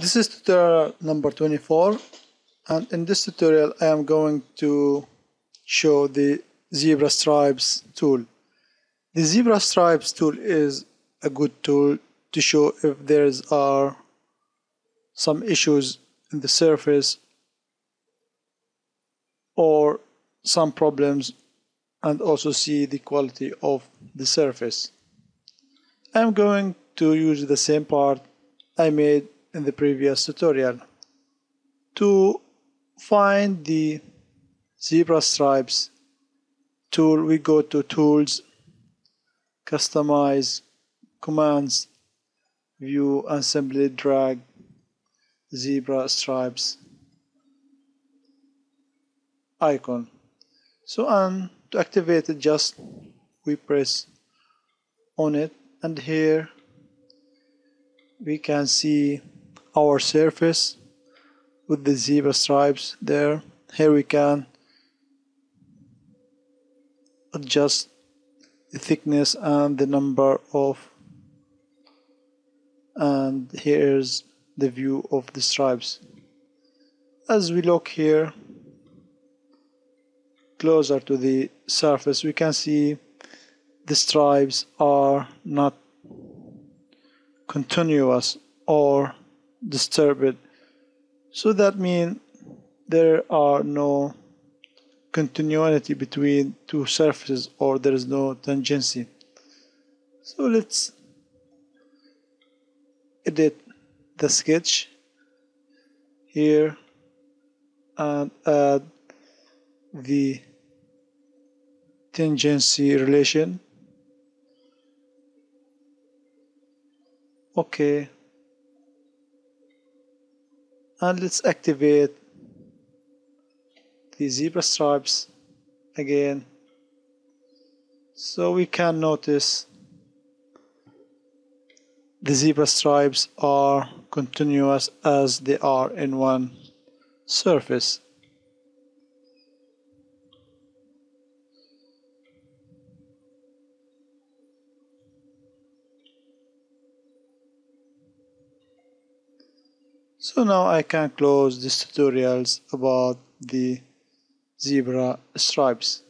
This is tutorial number 24 and in this tutorial I am going to show the zebra stripes tool. The zebra stripes tool is a good tool to show if there are some issues in the surface or some problems and also see the quality of the surface. I'm going to use the same part I made in the previous tutorial. To find the zebra stripes tool we go to tools customize commands view and simply drag zebra stripes icon so and to activate it just we press on it and here we can see our surface with the zebra stripes there. Here we can adjust the thickness and the number of and here's the view of the stripes. As we look here closer to the surface we can see the stripes are not continuous or disturbed so that means there are no continuity between two surfaces or there is no tangency. So let's edit the sketch here and add the tangency relation. Okay and let's activate the zebra stripes again. So we can notice the zebra stripes are continuous as they are in one surface So now I can close these tutorials about the zebra stripes.